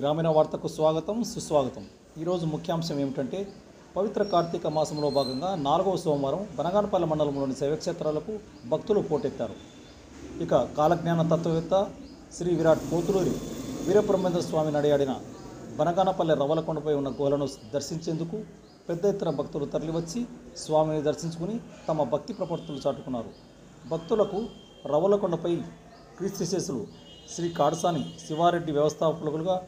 గ్రామీణ వార్తకు స్వాగతం సుస్వాగతం. ఈరోజు ముఖ్యాంశం ఏమిటంటే పవిత్ర కార్తీక మాసంలో భాగంగా నాలుగవ సోమవారం బనగానపల్లి మండలంలోని శైవక్షేత్రాలకు భక్తులు పోటెత్తారు. ఇక కాలజ్ఞాన తత్వవేత్త శ్రీ విరాట్ పోతులూరి వీరబ్రహ్మేంద్ర స్వామి నడియాడిన బనగానపల్లె రవలకొండపై ఉన్న గుహలను దర్శించేందుకు పెద్ద ఎత్తున భక్తులు తరలివచ్చి స్వామిని దర్శించుకుని తమ భక్తి ప్రపత్తులు చాటుకున్నారు. భక్తులకు రవలకొండపై క్రీస్తుశేషులు శ్రీ కాడసాని శివారెడ్డి వ్యవస్థాపకులుగా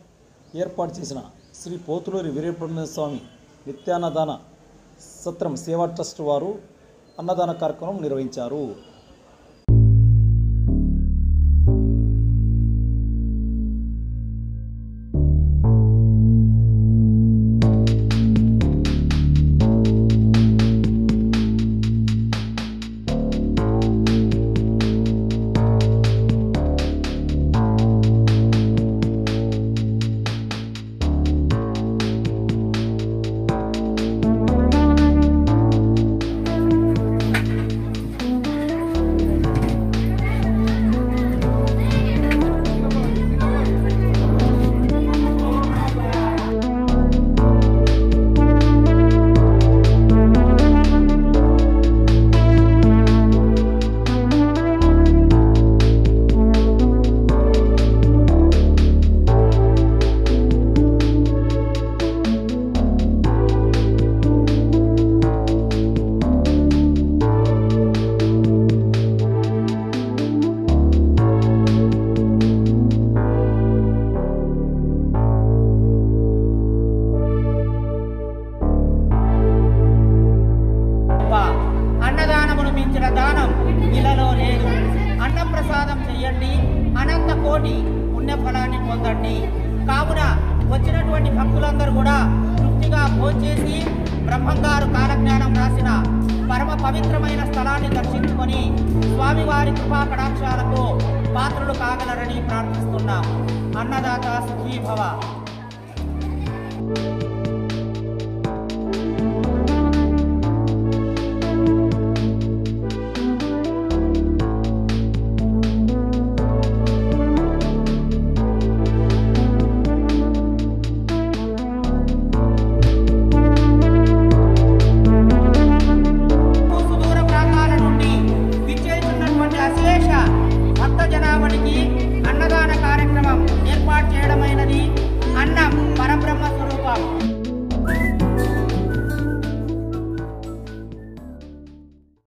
ఏర్పాటు చేసిన శ్రీ పోతులూరి వీరబ్రహ్మేంద్ర స్వామి నిత్యాన్నదాన సత్రం సేవా ట్రస్ట్ వారు అన్నదాన కార్యక్రమం నిర్వహించారు. అన్నప్రసాదం చెయ్యండి అనంత కోటి పుణ్యఫలాన్ని పొందండి. కావున వచ్చినటువంటి భక్తులందరూ కూడా తృప్తిగా భోంచేసి బ్రహ్మంగారు కాలజ్ఞానం రాసిన పరమ పవిత్రమైన స్థలాన్ని దర్శించుకొని స్వామివారి కృపా కటాక్షాలకు పాత్రలు కాగలరని ప్రార్థిస్తున్నాం అన్నదాత సుఖీభవ.